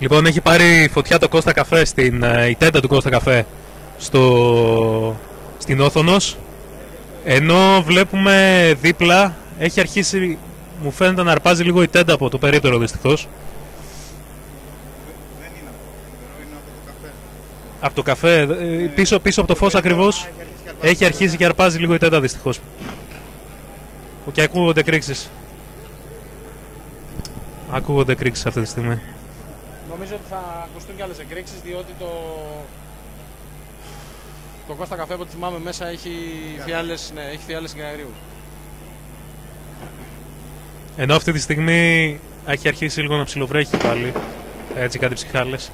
Λοιπόν, έχει πάρει φωτιά το Κώστα Καφέ, στην, ε, η τέντα του Κώστα Καφέ στο, στην Όθωνος. Ενώ βλέπουμε δίπλα, έχει αρχίσει, μου φαίνεται να αρπάζει λίγο η τέντα από το περίπτερο δυστυχώς. Δεν είναι από το περίπτερο, είναι από το καφέ. Από το καφέ, ε, πίσω, πίσω από το φως ακριβώς, έχει αρχίσει και αρπάζει λίγο η τέντα δυστυχώς. Και ακούγονται κρίξεις. Ακούγονται κρίξεις αυτή τη στιγμή. Νομίζω ότι θα ακουστούν και άλλες εκρήξεις διότι το... Το Κώστα Καφέ από ό,τι θυμάμαι μέσα έχει φιάλες, ναι, έχει φιάλες αερίου. Ενώ αυτή τη στιγμή έχει αρχίσει λίγο να ψιλοβρέχει πάλι. Έτσι κάτι ψυχάλες.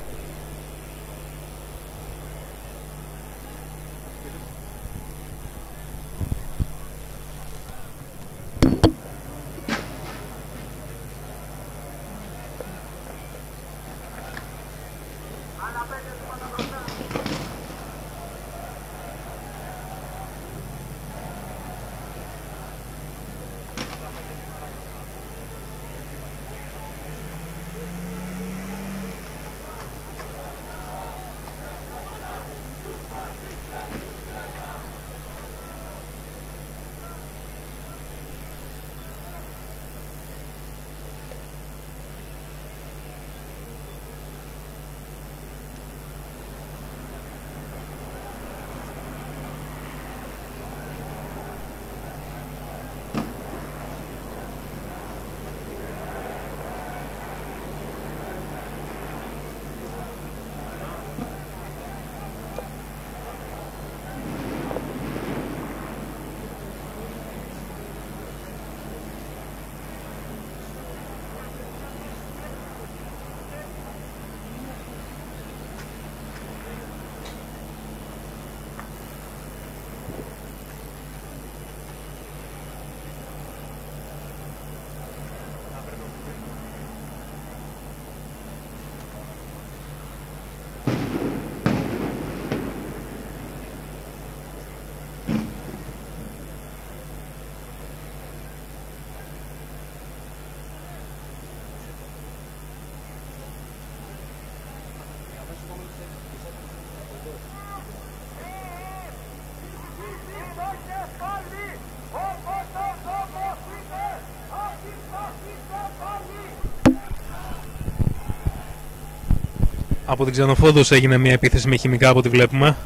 Από την Ξενοφόδος έγινε μια επίθεση με χημικά από ό,τι βλέπουμε.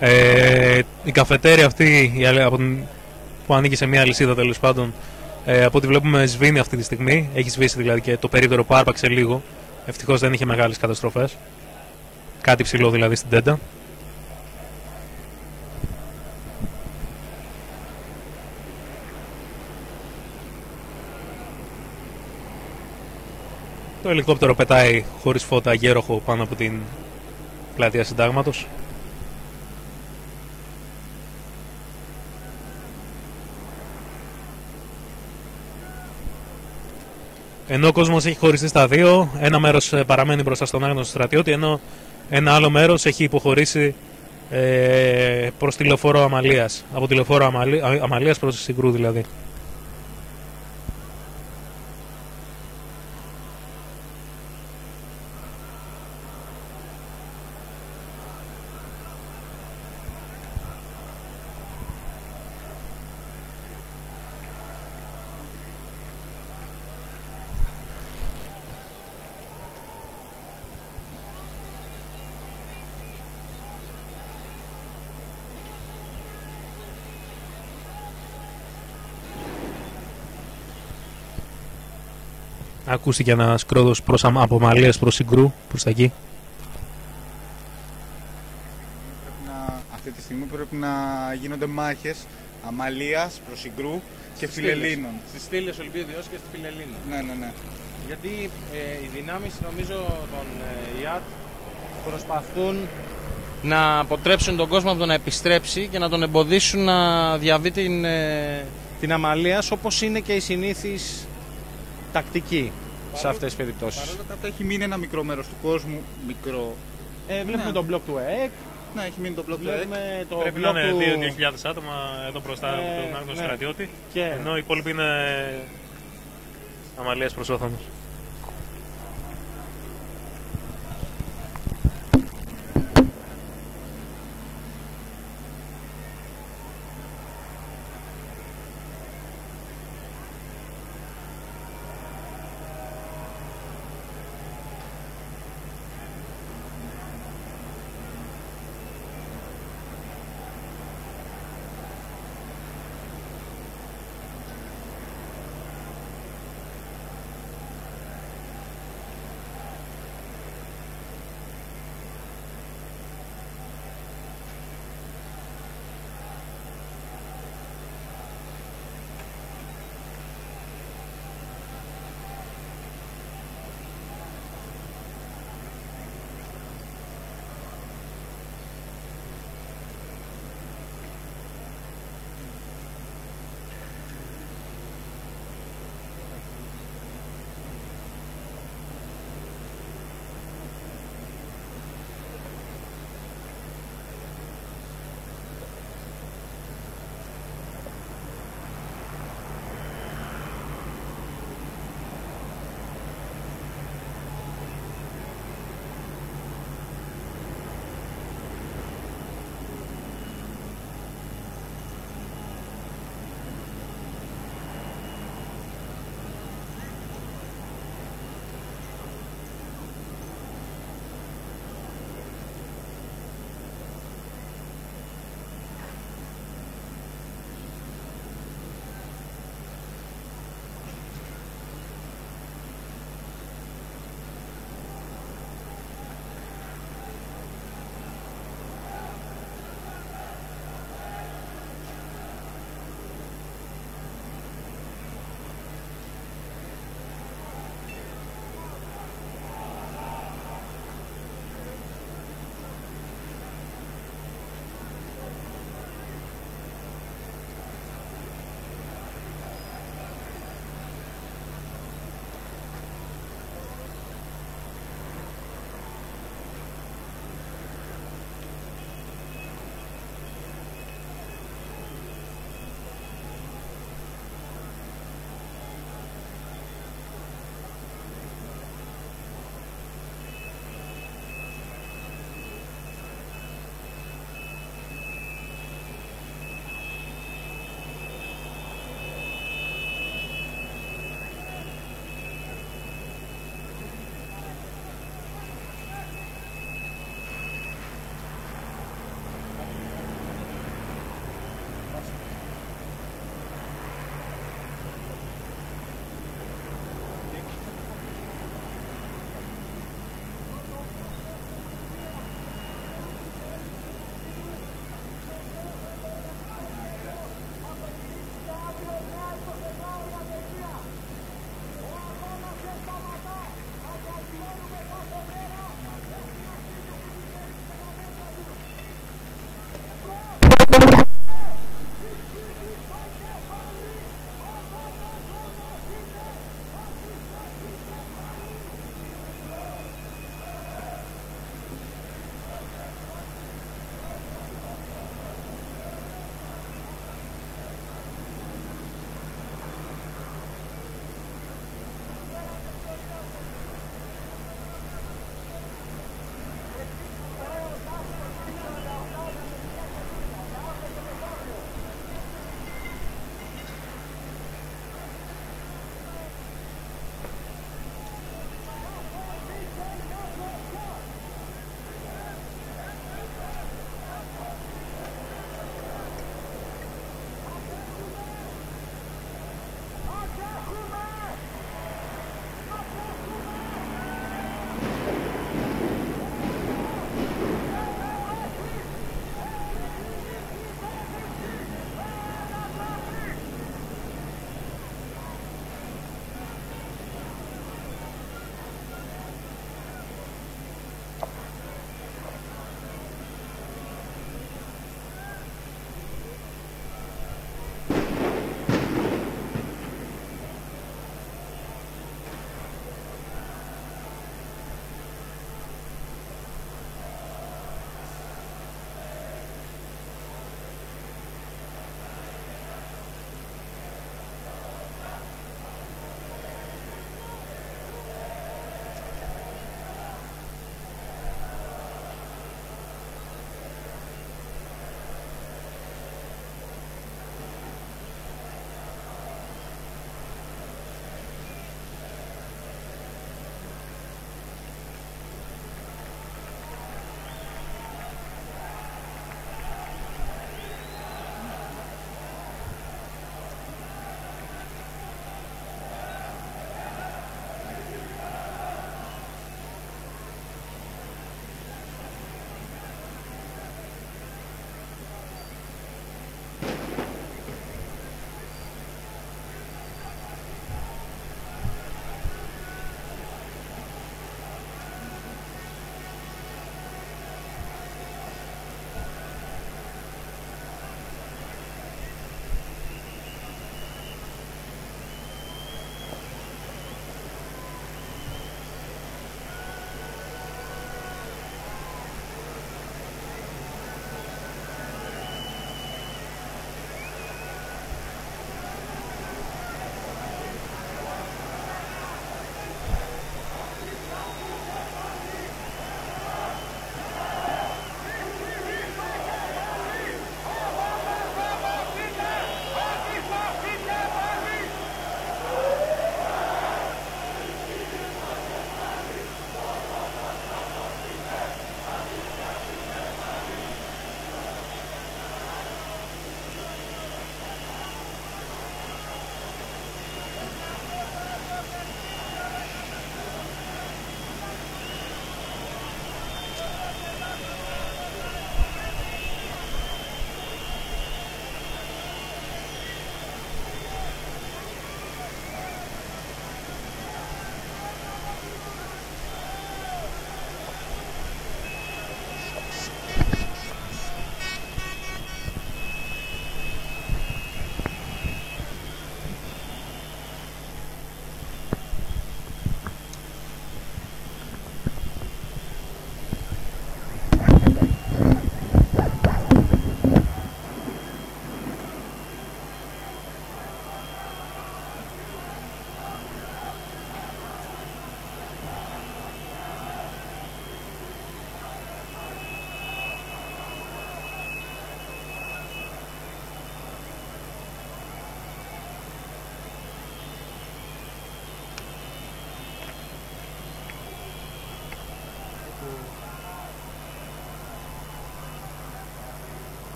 Ε, η καφετέρια αυτή η άλλη- από την- που ανήκει σε μια αλυσίδα τέλος πάντων ε, από ό,τι βλέπουμε σβήνει αυτή τη στιγμή. Έχει σβήσει δηλαδή και το περίπτερο που άρπαξε λίγο. Ευτυχώς δεν είχε μεγάλες καταστροφές. Κάτι ψηλό δηλαδή στην τέντα. Το ελικόπτερο πετάει χωρίς φώτα γέροχο πάνω από την πλατεία συντάγματος. Ενώ ο κόσμος έχει χωριστεί στα δύο, ένα μέρος ε, παραμένει μπροστά στον άγνωστο στρατιώτη, ενώ ένα άλλο μέρος έχει υποχωρήσει ε, προς τη λεωφόρο Αμαλίας. Από τη λεωφόρο Αμαλ... Αμαλίας προς Συγκρού δηλαδή. Ακούστηκε ένα κρόδο προς, αμα- από Αμαλίας προς Συγκρού, προς τα εκεί. Πρέπει να, αυτή τη στιγμή πρέπει να γίνονται μάχες Αμαλίας προς Συγκρού και Φιλελλήνων. Στις στήλες Ολυμπίδιος και στη Φιλελλήνων. Ναι, ναι, ναι. Γιατί ε, οι δυνάμεις νομίζω των ε, ΙΑΤ προσπαθούν να αποτρέψουν τον κόσμο από το να επιστρέψει και να τον εμποδίσουν να διαβεί την, ε, την αμαλίας όπως είναι και η συνήθις τακτική σε αυτές τις περιπτώσεις. Παρ' όλα αυτά έχει μείνει ένα μικρό μέρος του κόσμου, μικρό. Ε, βλέπουμε Ναι. τον μπλοκ του ΕΕΚ, Ναι, έχει μείνει το μπλοκ του ΕΚ. βλέπουμε το Πρέπει να μπλοκ είναι του... 2-2.000 άτομα εδώ μπροστά από Ε, τον άγνωστο ναι. στρατιώτη. Και... Ενώ οι υπόλοιποι είναι Αμαλίας προς Όθωνος.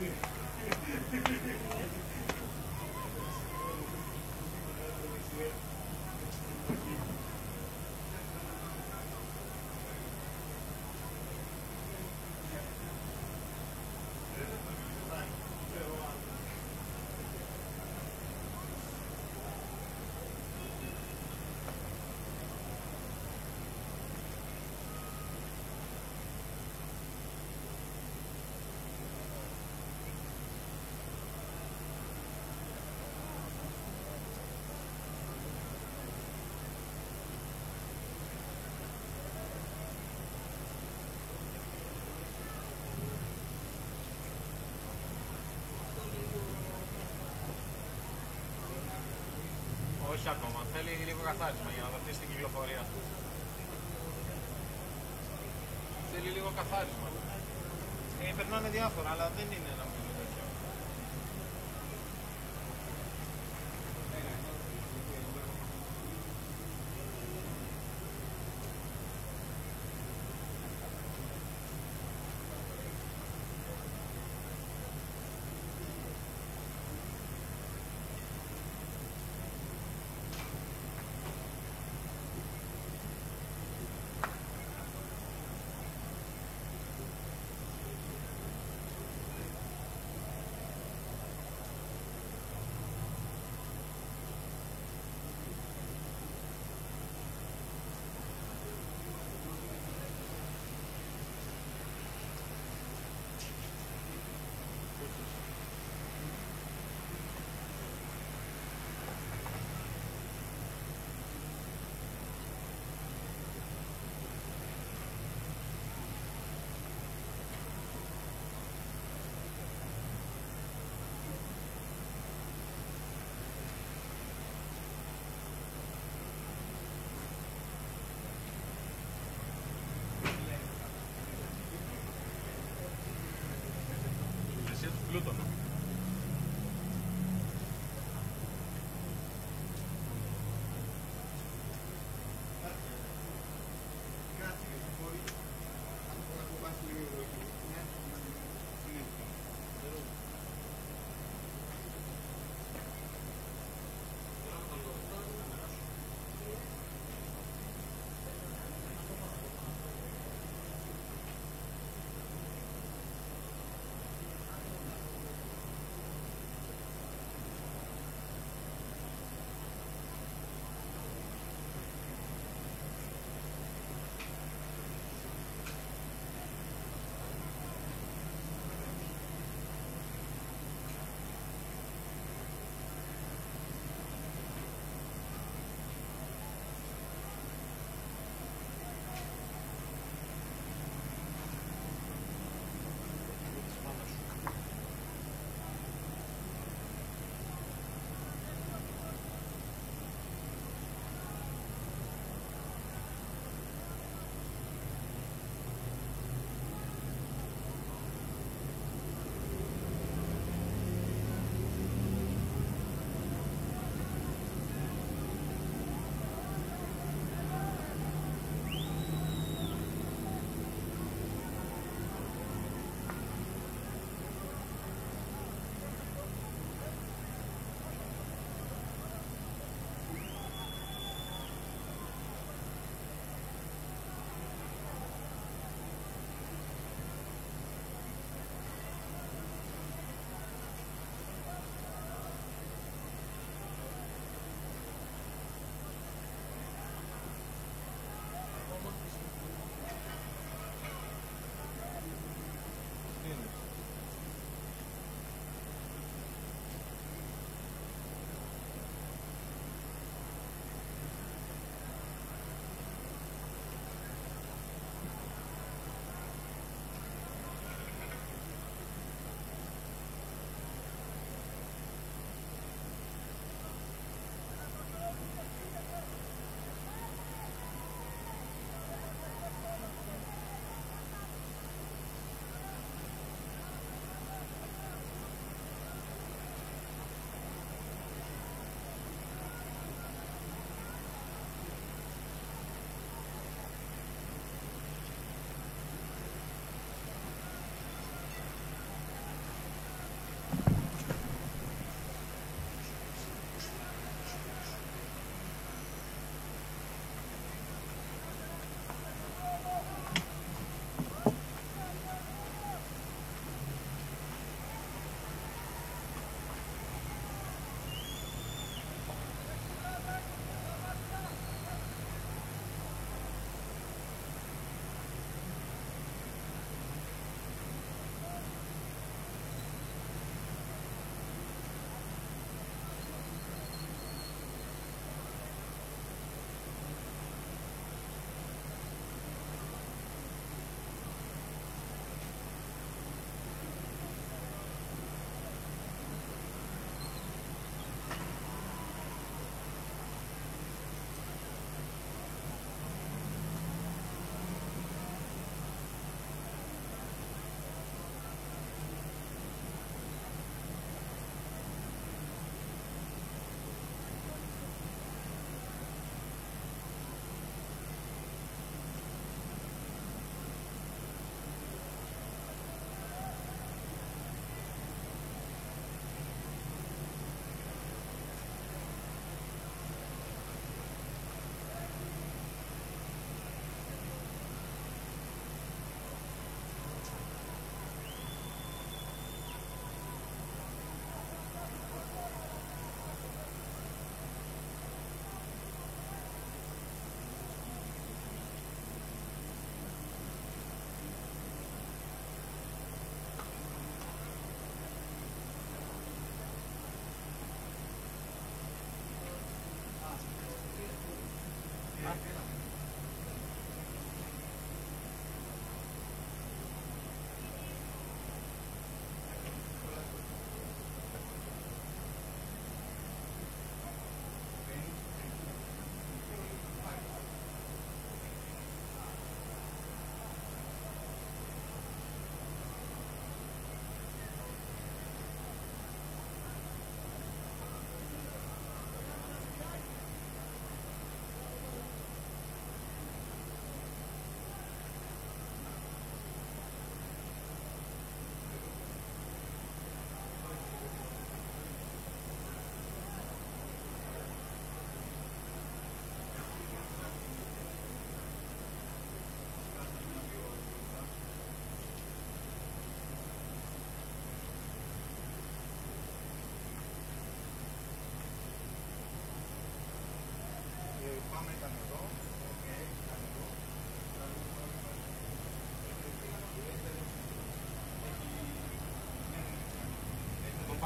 see. Όχι ακόμα. Θέλει λίγο καθάρισμα για να δοθεί στην κυκλοφορία. Θέλει λίγο καθάρισμα. Ε, περνάνε διάφορα, αλλά δεν είναι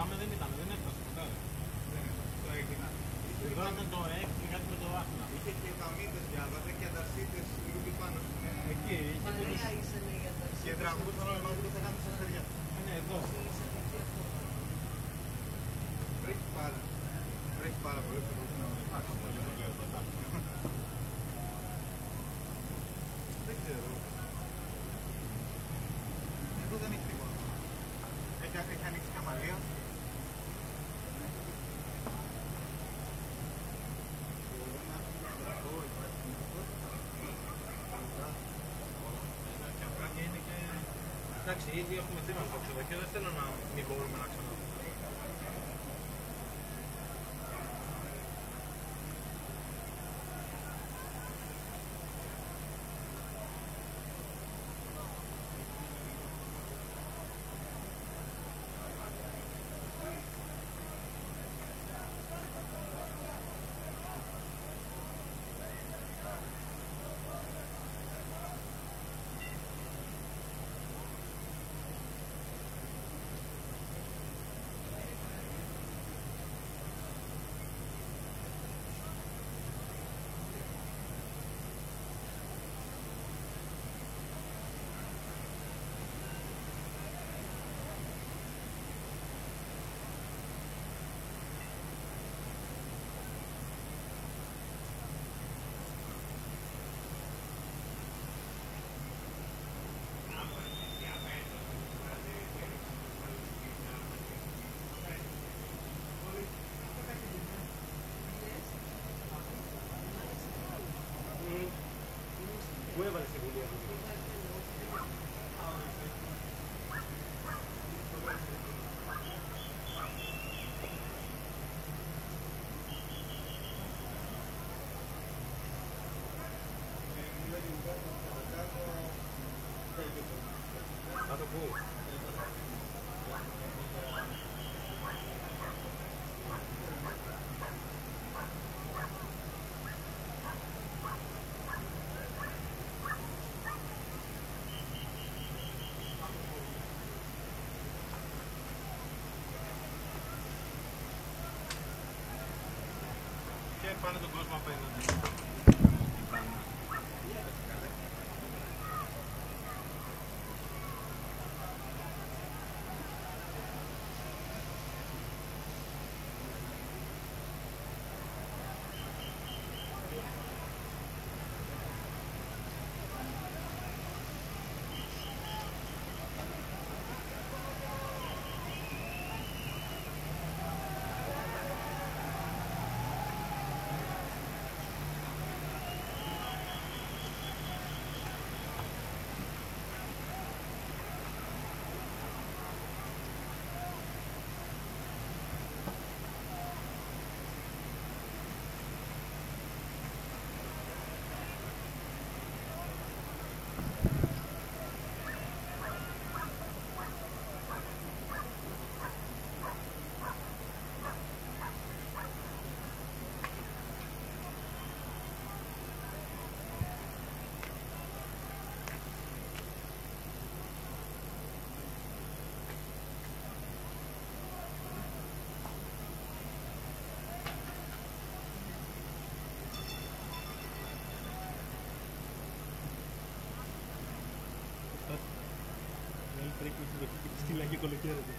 πάμε δεν ήταν, δεν έφτασε ποτέ. Εδώ ήταν το X και κάτι με το άθλα. Είχε και καμίδες διάβαζε και ανταρσίτες λίγο πάνω στην... Εκεί, είχε Ωραία είσαι λέει για τα Και τραγουδούσαν όλα μαζί και θα κάνουν στα χέρια. Είναι εδώ. Βρέχει πάρα. Βρέχει πάρα πολύ. Δεν ξέρω. Εδώ δεν έχει τίποτα. Έχει, έχει ανοίξει καμαλία. Εντάξει, ήδη έχουμε θέμα στο ξεδοχείο, δεν θέλω να μην μπορούμε να ξαναδούμε. Πού έβαλε τη βουλή αυτή. Κάτω πού. Και πάνε τον κόσμο απέναντι. Πρέπει να συμμετέχει και τη στήλα και κολοκαίρεται.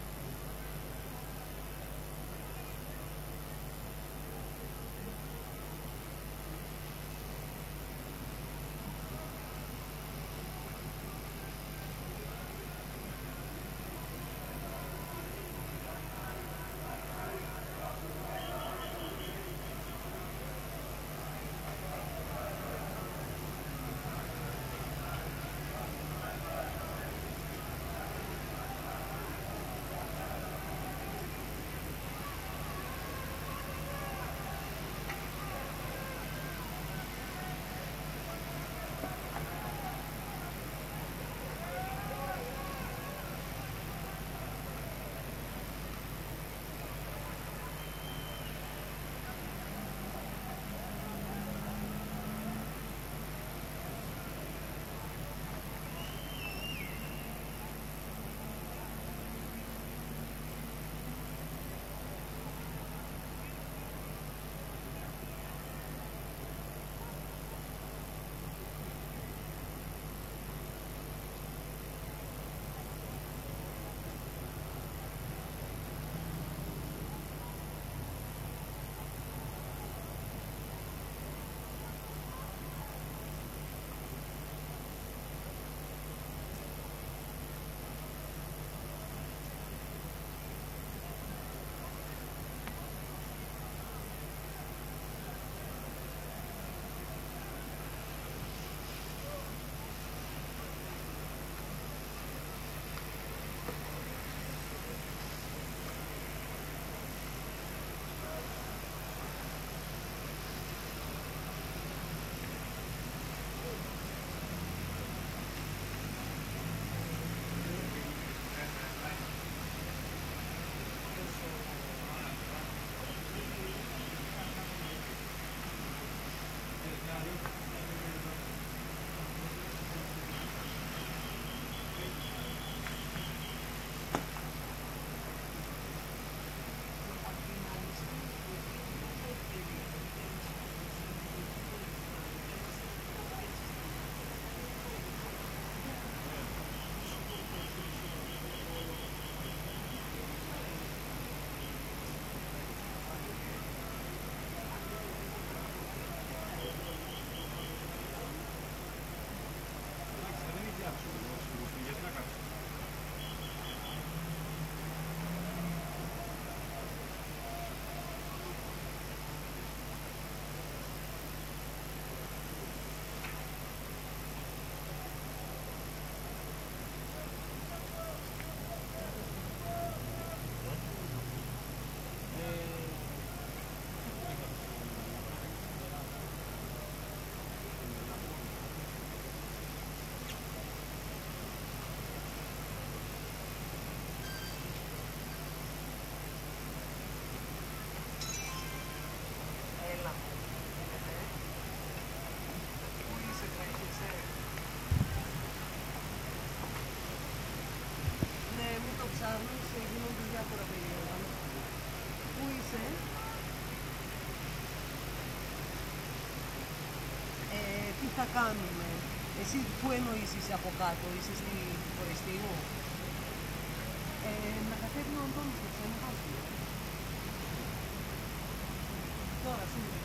Κάνουμε; Εσύ πού εννοείς είσαι από κάτω, είσαι στη φορεστίου. Ε, να κατέβει ο Αντώνης και θα είναι χάσμα. Τώρα, σήμερα.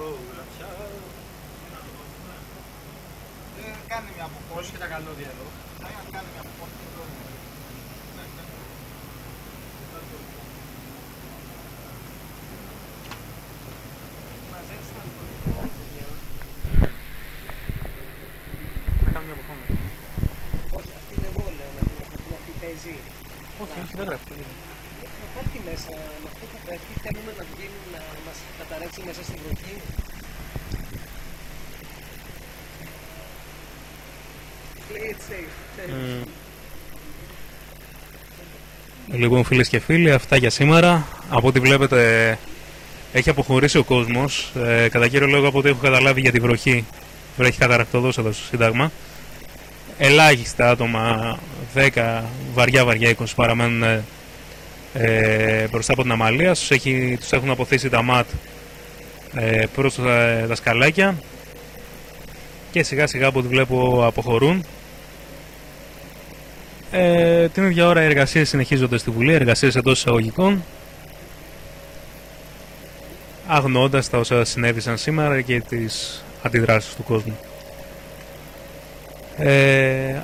Τώρα πια. πια. Ε, Κάνει μια Πώς αποχώρηση. και τα καλώδια εδώ. Θα κάνει μια αποχώρηση. Ναι, ναι. Να κάνουμε μια αποχώρηση. Όχι, αυτή είναι εγώ λέω να την αυτή αυτή παίζει. Όχι, όχι, δεν γράφει. Υπάρχει μέσα, με αυτό θα πρέπει, θέλουμε να βγει να μας καταρρεύσει μέσα στην βροχή. Play it safe. Λοιπόν, φίλες και φίλοι, αυτά για σήμερα. Από ό,τι βλέπετε, έχει αποχωρήσει ο κόσμος. Ε, κατά κύριο λόγο, από ό,τι έχω καταλάβει για τη βροχή, βρέχει καταρακτοδός εδώ στο Σύνταγμα. Ελάχιστα άτομα, 10 βαριά-βαριά 20 παραμένουν ε, ε, μπροστά από την αμαλία. Τους, έχει, τους έχουν αποθήσει τα ΜΑΤ ε, προς τα δασκαλάκια και σιγά σιγά από ό,τι βλέπω αποχωρούν. Ε, την ίδια ώρα οι εργασίες συνεχίζονται στη Βουλή, εργασίες εντός εισαγωγικών αγνοώντας τα όσα συνέβησαν σήμερα και τις αντιδράσεις του κόσμου. Ε,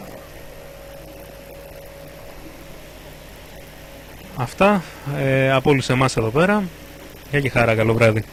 αυτά ε, από όλους εμάς εδώ πέρα. Γεια και χαρά, καλό βράδυ.